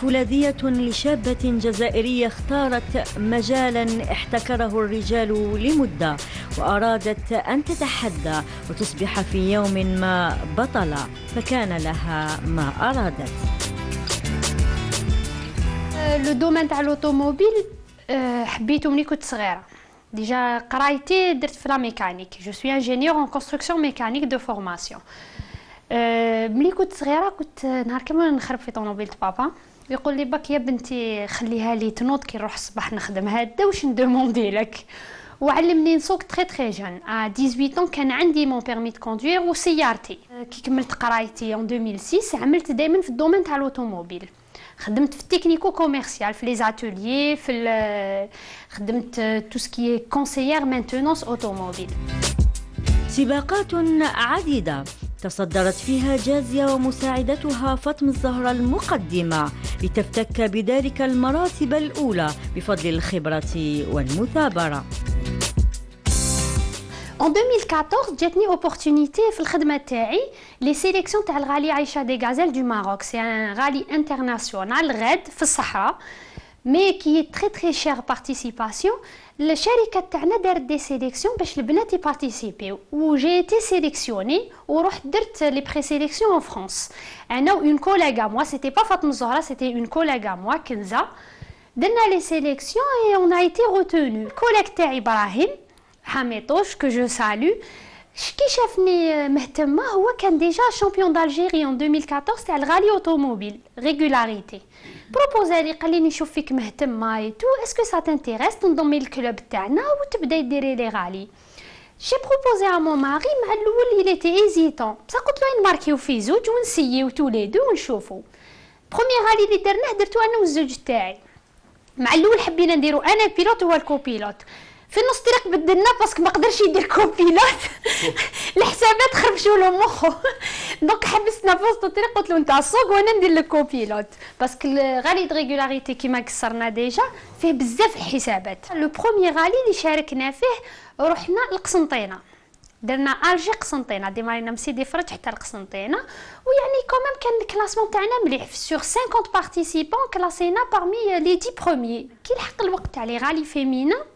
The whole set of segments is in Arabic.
فولاذية لشابة جزائرية اختارت مجالا احتكره الرجال لمدة وأرادت أن تتحدى وتصبح في يوم ما بطلة فكان لها ما أرادت. le domaine تاع l'automobile حبيته ملي كنت صغيرة. déjà قرايتي درت في la mécanique. je suis ingénieur en construction mécanique de formation ملي كنت صغيرة كنت نهار كامل نخرب في طوموبيل بابا. يقول لي باك يا بنتي خليها لي تنوض كي نروح الصباح نخدم هذا واش ندوموندي لك؟ وعلمني نسوق très très jeune à 18 ans كان عندي mon permis de conduire وسيارتي كي كملت قرايتي en 2006 عملت دائما في ال domaine تاع l'automobile خدمت في ال technico commercial في les ateliers في خدمت tout ce qui concerne maintenance automobile. سباقات عديدة. تصدرت فيها جازية ومساعدتها فاطمة الزهرة المقدمة لتفتك بذلك المراتب الأولى بفضل الخبرة والمثابرة. En 2014 جاتني opportunité في الخدمة تاعي les sélections تاع ال rallye Aïcha des Gazelles du Maroc c'est un rallye international raid في الصحراء mais qui très très cher participation الشركة تاعنا دارت des sélections باش البنات يبارتيسيبيو و j'étais sélectionnée ورحت درت les présélections en France أنا une collègue à moi c'était pas فاطمه الزهراء c'était une collègue à moi كنزه درنا les sélections et on a été retenues collègue تاعي إبراهيم حميطوش que je salue كي شافني مهتمه هو كان déjà champion d'Algérie en 2014 تاع ال rallye automobile régularité بروبوزا لي قال لي نشوف فيك مهتمه et tout est-ce que ça t'intéresse تنضمي لل club تاعنا وتبداي ديري les rallyes j'ai proposé à mon mari مع الأول il était hésitant. بصح قلت له نماركيو في زوج ونسيو tous les deux ونشوفو premier rallye اللي درناه درتو أنا والزوج تاعي مع الأول حبينا نديرو أنا pilote وهو ال copilote في نص الطريق بدلنا parce que ما قدرش يدير copilote الحسابات خربشوا له مخه donc حبسنا في وسط الطريق قلت له انت سوق وأنا ندير لك copilote parce que rallye régularité كيما كسرنا déjà فيه بزاف الحسابات. le premier rallye اللي شاركنا فيه رحنا لقسنطينة. درنا ألجي قسنطينة. ديمارينا من سيدي فرج حتى لقسنطينة. ويعني quand même كان ال classement تاعنا مليح. sur 50 participants كلاسينا parmi les 10 premiers كي لحق الوقت تاع les rallyes féminins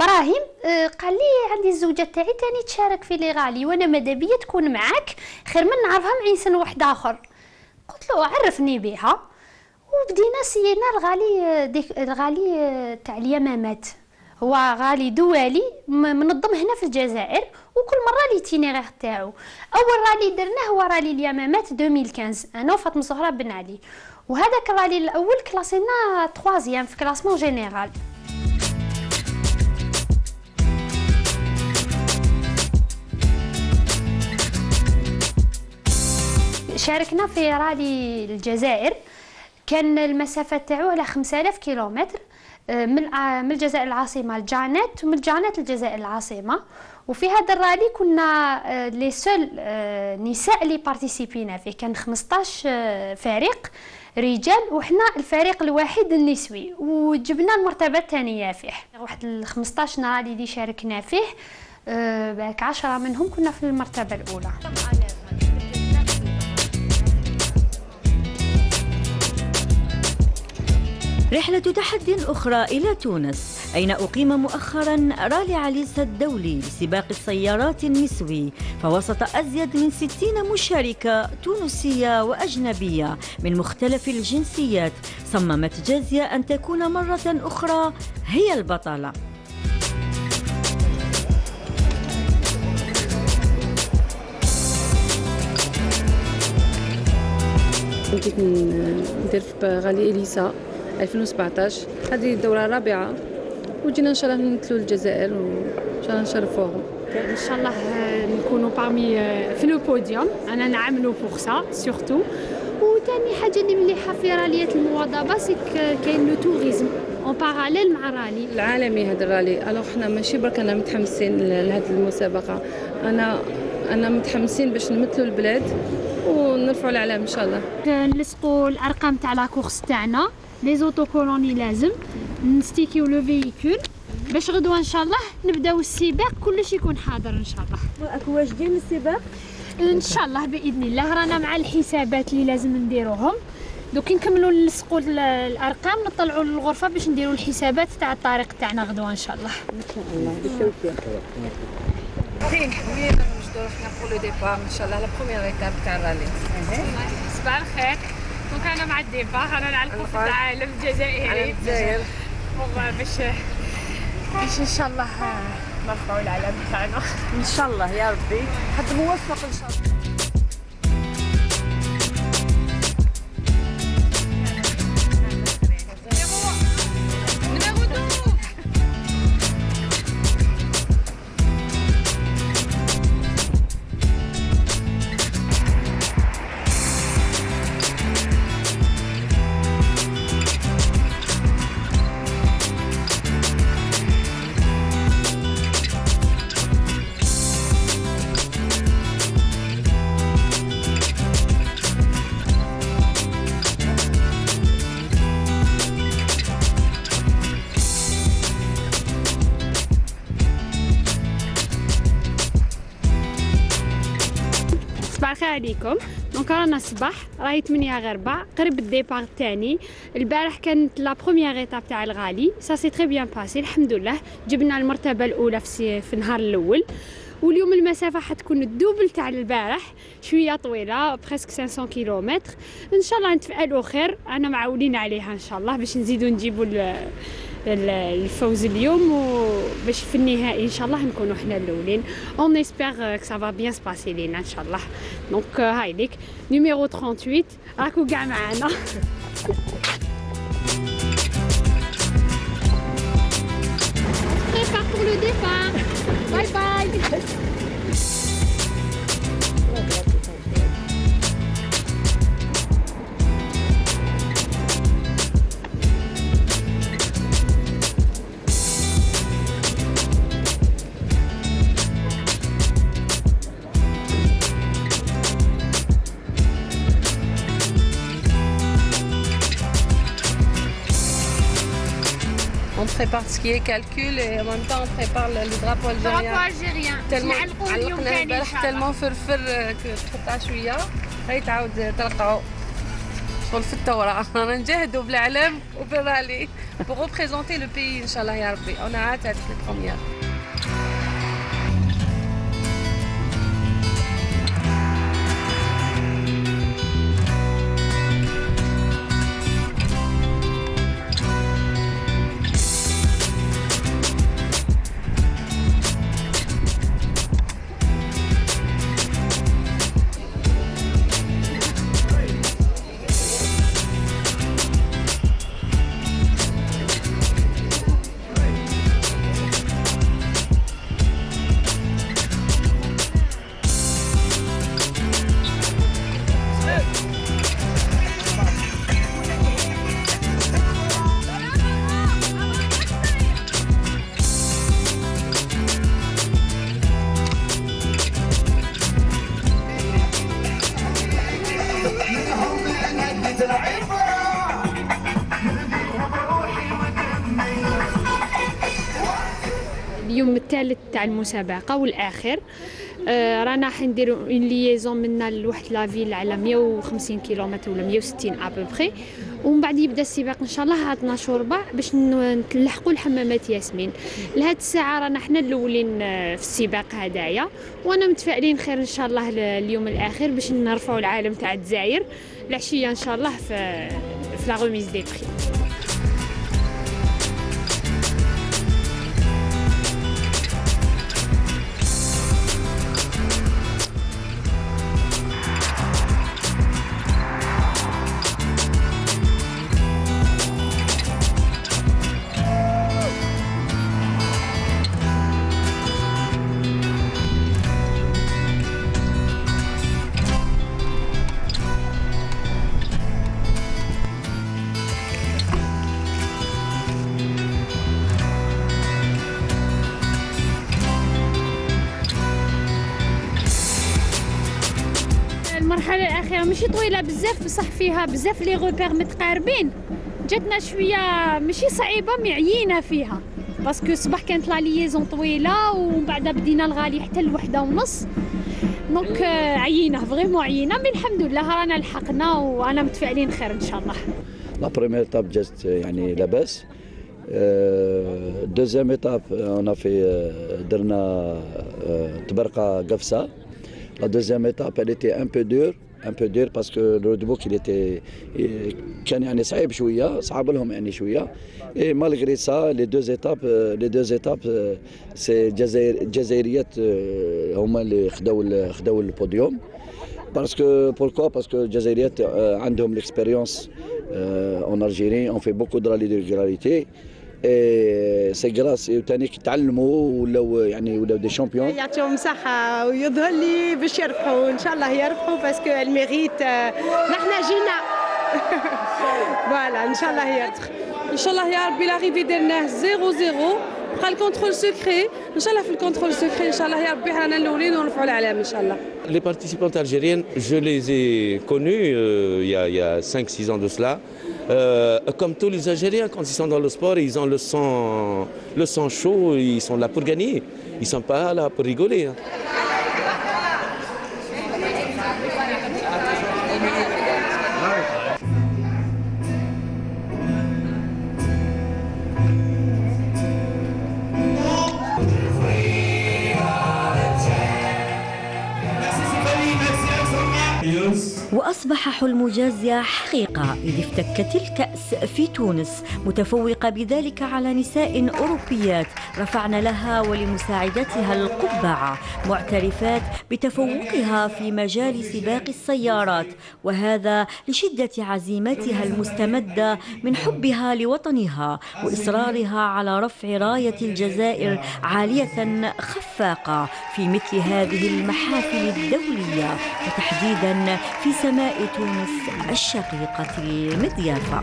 إبراهيم آه، قال لي عندي الزوجة تاعي تاني تشارك في les rallyes وأنا ماذا تكون معاك؟ خير من نعرفها مع إنسان واحد آخر. قلت له عرفني بها وبدينا سينا ال rallye آه، ديك ال rallye آه، تاع اليمامات. هو rallye دولي منظم هنا في الجزائر وكل مرة l'itinéraire تاعو. أول rallye درناه هو رالي اليمامات 2015 أنا وفاطمة زهرة بن علي. وهذاك الرالي الأول كلاسينا troisième في classement général. شاركنا في رالي الجزائر. كان المسافة تاعو على 5000 كيلومتر آه، من آه، من الجزائر العاصمة لجانات ومن جانات الجزائر العاصمة. وفي هذا الرالي كنا آه، لي سول نساء اللي بارتيسيبينا فيه. كان 15 فريق رجال وحنا الفريق الوحيد النسوي. وجبنا المرتبة الثانية فيه. واحد ال 15 رالي اللي شاركنا فيه باك 10 منهم كنا في المرتبة الأولى. رحلة تحد أخرى إلى تونس أين أقيم مؤخرا رالي عليسة الدولي لسباق السيارات النسوي فوسط أزيد من ستين مشاركة تونسية وأجنبية من مختلف الجنسيات صممت جازية أن تكون مرة أخرى هي البطلة. كنت ندير في غالي إليسا. 2017 هذه الدورة الرابعة. وجينا إن شاء الله نمثلوا الجزائر وان شاء الله نشرفوهم إن شاء الله نكونوا بارمي في لو بوديوم أنا نعملوا بوغ سا سورتو وثاني حاجة اللي مليحة في راليات المواظبة سي كاين le tourisme en parallèle مع الرالي. العالمي هذا الرالي. الوغ حنا ماشي برك أنا متحمسين لهذه المسابقة. أنا أنا متحمسين باش نمثلوا البلاد ونرفعوا العلام إن شاء الله. نلصقوا الأرقام تاع la course تاعنا. les autocollants لازم. نستيكيو le véhicule باش غدوة إن شاء الله نبدأو السباق كلشي يكون حاضر إن شاء الله. راكم واجدين للسباق إن شاء الله بإذن الله. رانا مع الحسابات اللي لازم نديروهم. دوك نكملوا نلصقوا الأرقام نطلعوا للغرفة باش نديروا الحسابات تاع الطريق تاعنا غدوة إن شاء الله. إن شاء الله. بالتوفيق le départ. ان شاء الله la première étape تاع الرالي صباح الخير donc أنا مع ال départ أنا نعرفوا في العالم الجزائري الجزائر. باش باش إن شاء الله نرفعوا العلم تاعنا إن شاء الله يا ربي. حد موفق إن شاء الله. الخير عليكم. donc رانا الصباح راهي 8 غير ربع قريب ال départ الثاني البارح كانت la première étape تاع ال rallye. ça s'est très bien passé الحمد لله. جبنا المرتبة الأولى في, في النهار الأول. واليوم المسافة حتكون ال double تاع البارح. شوية طويلة presque 500 كيلومتر إن شاء الله نتفائلوا خير. أنا معولين عليها إن شاء الله باش نزيدوا نجيبوا الفوز اليوم وباش في النهائي إن شاء الله نكونوا حنا الأولين اون اسبيغ كو سافا بيان سباسي لينا ان شاء الله دونك هاي ليك نيميرو 38 راكو كاع معانا Prépare pour le départ. Bye bye. Prépare ce qui est calcul et en même temps on prépare le, drapeau algérien. drapeau algérien. tellement علقنا البارح تلمون فرفر تحطها شوية هاي تعاود تلقاو شغل في الثوره رانا نجاهدوا بالعلم وبالرالي pour représenter le pays ان شاء الله يا ربي أنا عاد هذيك البروميير المسابقة والاخر آه رانا حنديروا اون ليزون منا لواحد لافيل على 150 كيلومتر ولا 160 ابوبخي ومن بعد يبدا السباق إن شاء الله هاد 12 وربع باش نلحقوا لحمامات ياسمين. لهاد الساعة رانا حنا الأولين آه، في السباق هدايا. وأنا متفائلين خير إن شاء الله اليوم الآخر باش نرفعوا العالم تاع الجزائر. العشية إن شاء الله في في لا غوميز دي بري ماشي طويلة بزاف بصح فيها بزاف les repères متقاربين. جاتنا شوية ماشي صعيبة معيينه فيها. parce que الصباح كانت la liaison طويلة ومن بعد بدينا ال rallye حتى الوحده ونص. donc عيينة vraiment عيينة. mais الحمد لله رانا لحقنا وأنا متفائلين خير إن شاء الله. la première étape جات يعني لاباس deuxième étape اون في درنا تبرقه قفصه لا دوزيام ايتاب elle était un peu dure. un peu dur parce que le roadbook il était كان يعني صعيب شويه صعب لهم يعني شويه et malgré ça les deux étapes les deux étapes c'est جزائر جزائريات هما اللي خداو خداو البوديوم باسكو بوركوا باسكو الجزائريات عندهم l'expérience en Algérie on fait beaucoup de rallye de régularité سي غراس وثاني تعلموا ولاو يعني ولاو دي شامبيون. يعطيهم صحة ويظهر لي باش يربحوا إن شاء الله يربحوا باسكو الميريت نحن جينا. فوالا إن شاء الله يربح إن شاء الله يا ربي لاريفي درناه زيرو زيرو بقى الكونترول سكري إن شاء الله في الكونترول سكري إن شاء الله يا ربي حنا الاولين ونرفعوا العلام إن شاء الله. Les participantes algériennes, je les ai connues euh, il y a, a 5-6 ans de cela. Euh, comme tous les Algériens, quand ils sont dans le sport, ils ont le sang, le sang chaud, ils sont là pour gagner. Ils ne sont pas là pour rigoler. Hein. وأصبح حلم جازيا حقيقة إذ افتكت الكأس في تونس متفوقة بذلك على نساء أوروبيات رفعن لها ولمساعدتها القبعة معترفات بتفوقها في مجال سباق السيارات وهذا لشدة عزيمتها المستمدة من حبها لوطنها وإصرارها على رفع راية الجزائر عالية خفاقة في مثل هذه المحافل الدولية وتحديدا في سماء تونس الشقيقة المضيافة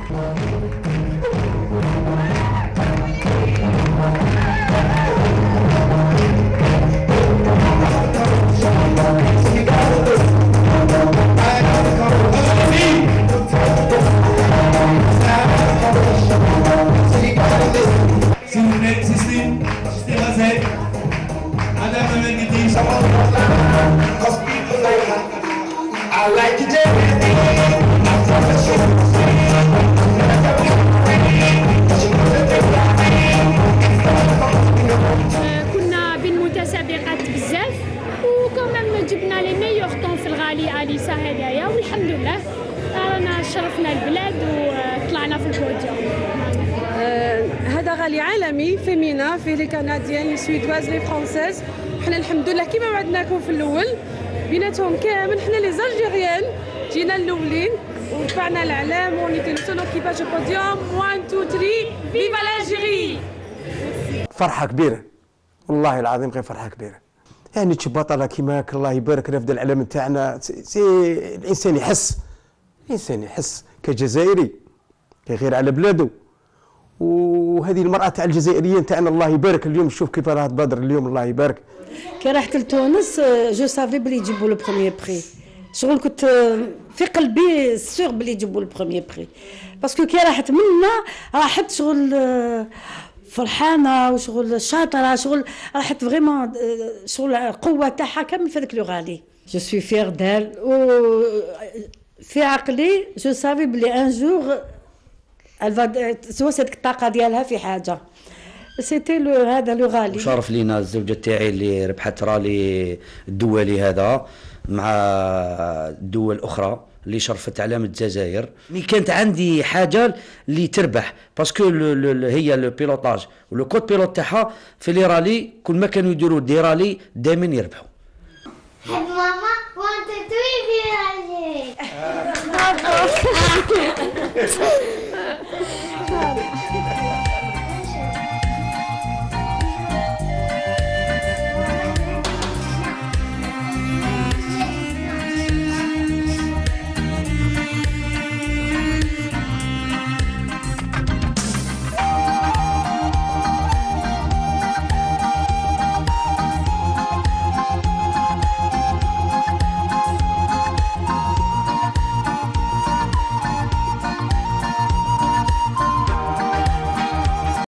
rallye عالمي féminin فيه les Canadiennes les Suédoises les Françaises حنا الحمد لله كيما وعدناكم في الأول بيناتهم كامل. حنا les Algériennes جينا الأولين ورفعنا العلام on était le seul équipage podium 1 2 3 viva l'Algérie فرحة كبيرة. والله العظيم غير فرحة كبيرة. يعني تشوف بطلة كيماك الله يبارك في العلم تاعنا سي الإنسان يحس. الإنسان يحس كجزائري غير على بلاده وهذه المرأة تاع الجزائريين تاعنا الله يبارك اليوم. شوف كيف راه بدر اليوم الله يبارك. كي رحت لتونس je savais بلي يجيبوا le premier prix شغل كنت في قلبي sûr بلي يجيبوا le premier prix parce que كي راحت منا راحت شغل فرحانة وشغل شاطرة شغل راحت vraiment شغل القوه تاعها كامل في ذاك لو غالي je suis fier d'elle و في عقلي je savais بلي un jour توسد الطاقة ديالها في حاجة. c'était le هذا le rallye شرف لينا الزوجة تاعي اللي ربحت رالي الدولي هذا مع دول أخرى اللي شرفت علامة الجزائر. mais كانت عندي حاجة اللي تربح parce que هي le pilotage و le co-pilote تاعها في لي رالي كل ما كانوا يديروا des rallyes دائما يربحوا. ماما وانت توي في 那 里